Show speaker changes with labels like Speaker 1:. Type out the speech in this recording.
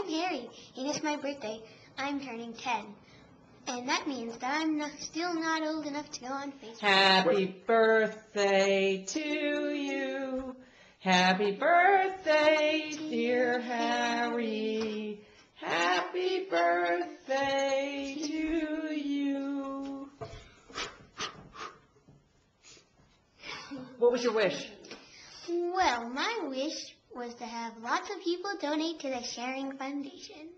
Speaker 1: I'm Harry, and it's my birthday. I'm turning 10. And that means that I'm not, still not old enough to go on Facebook.
Speaker 2: Happy birthday to you. Happy birthday, dear Harry. Happy birthday to you. What was your wish?
Speaker 1: Well, my wish was to have lots of people donate to the Sharing Foundation.